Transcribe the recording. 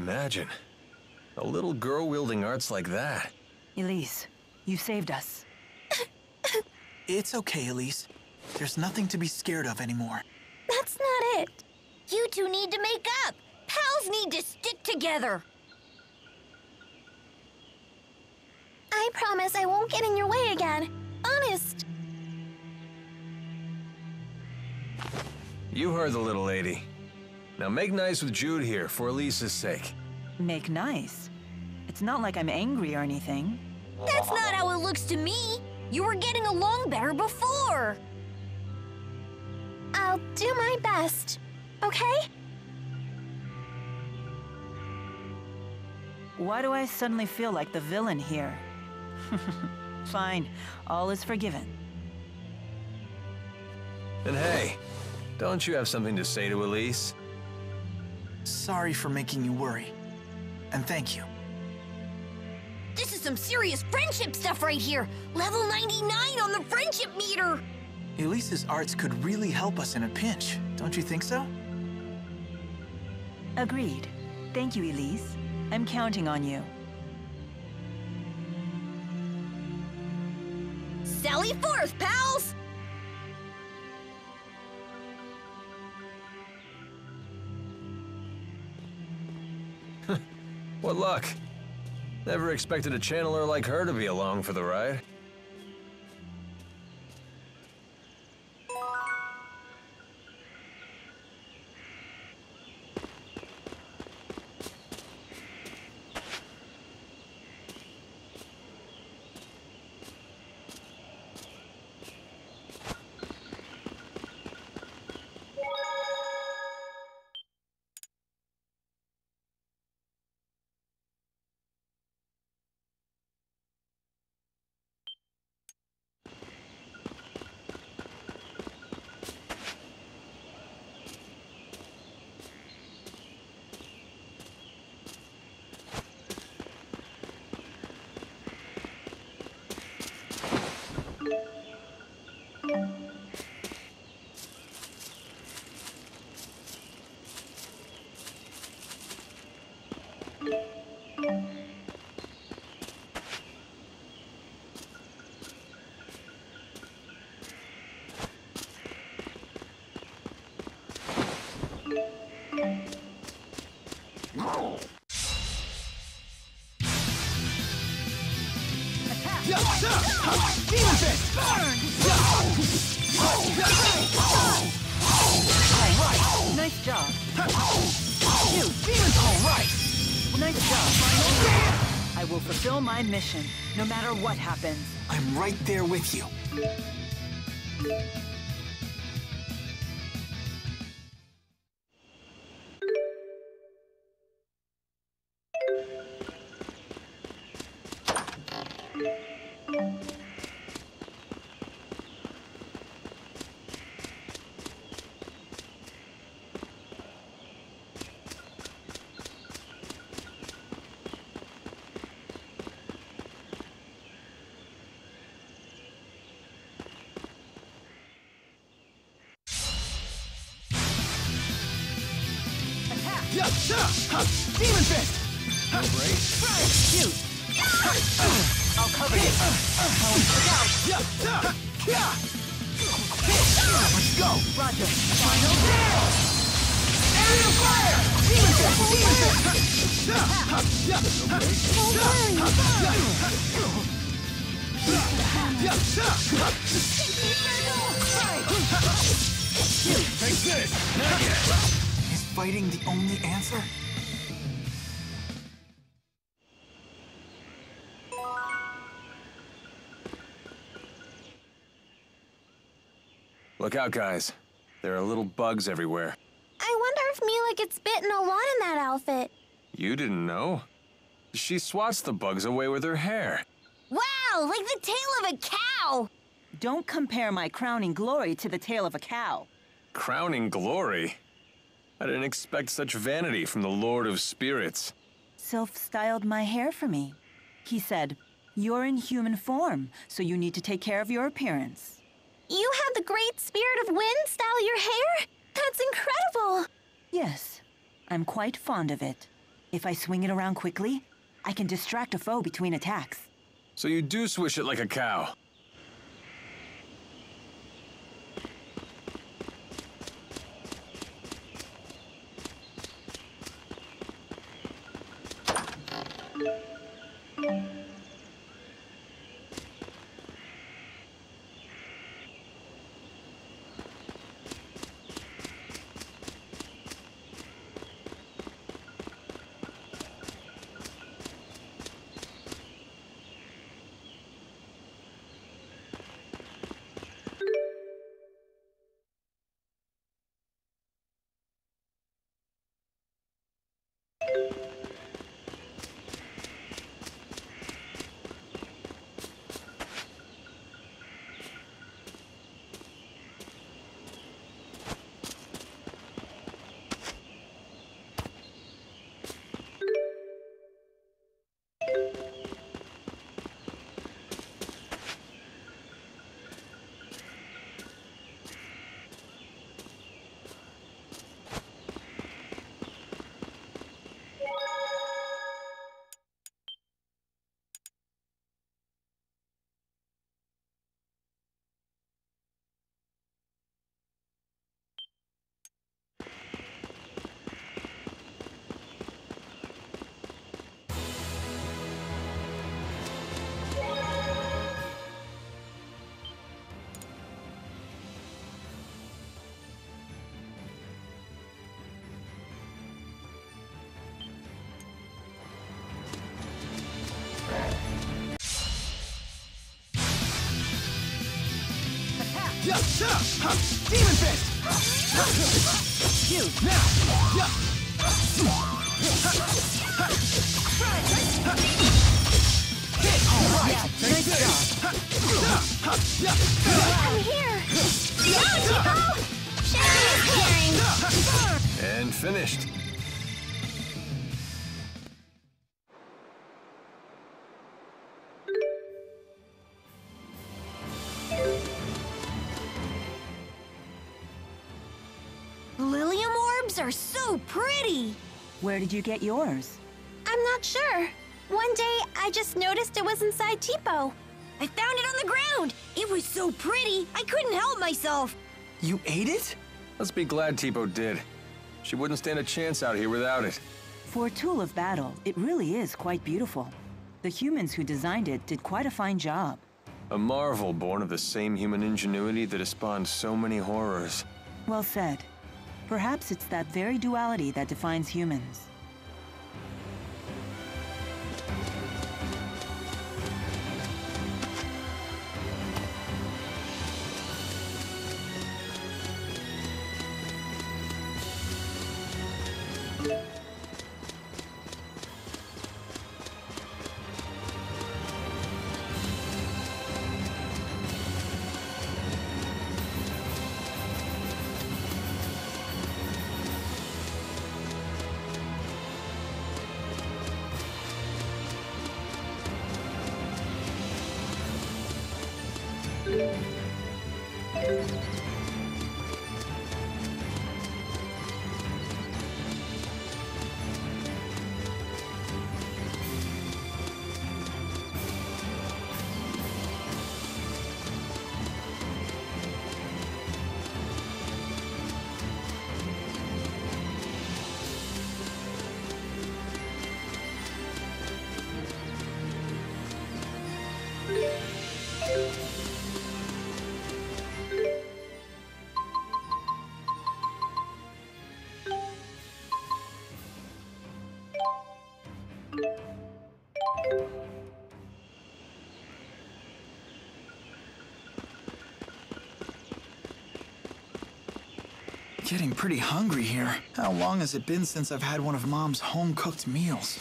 Imagine. A little girl wielding arts like that. Elize, you saved us. It's okay, Elize. There's nothing to be scared of anymore. That's not it. You two need to make up. Pals need to stick together. I promise I won't get in your way again. Honest. You heard the little lady. Now make nice with Jude here for Elize's sake. Make nice. It's not like I'm angry or anything. That's not how it looks to me. You were getting along better before. I'll do my best, okay? Why do I suddenly feel like the villain here? Fine, all is forgiven. And hey, don't you have something to say to Elize? Sorry for making you worry. And thank you. This is some serious friendship stuff right here. Level 99 on the friendship meter. Elize's arts could really help us in a pinch, don't you think so? Agreed. Thank you, Elize. I'm counting on you. Sally forth, pals! What luck. Never expected a channeler like her to be along for the ride. Nice job. You, all right. Nice job. I will fulfill my mission, no matter what happens. I'm right there with you. Demon Fist! Shoot! I'll cover you. Let's go! Roger. Final nail! Aerial fire! Demon Fist! Demon Fist! Take this! Not yet! Is fighting the only answer? Look out, guys. There are little bugs everywhere. I wonder if Milla gets bitten a lot in that outfit. You didn't know? She swats the bugs away with her hair. Wow, like the tail of a cow! Don't compare my crowning glory to the tail of a cow. Crowning glory. I didn't expect such vanity from the Lord of Spirits. Sylph styled my hair for me. He said, You're in human form, so you need to take care of your appearance. You have the great spirit of wind style your hair? That's incredible! Yes, I'm quite fond of it. If I swing it around quickly, I can distract a foe between attacks. So you do swish it like a cow. you Demon Fist! Huge! Now! Hit! Alright! Take this! I'm here! Yeah, oh, Teepo! Sharing is caring! And finished. Are so pretty! Where did you get yours? I'm not sure. One day, I just noticed it was inside Teepo. I found it on the ground. It was so pretty, I couldn't help myself. You ate it? Let's be glad Teepo did. She wouldn't stand a chance out here without it. For a tool of battle, it really is quite beautiful. The humans who designed it did quite a fine job. A marvel born of the same human ingenuity that has spawned so many horrors. Well said. Perhaps it's that very duality that defines humans. Getting pretty hungry here. How long has it been since I've had one of Mom's home-cooked meals?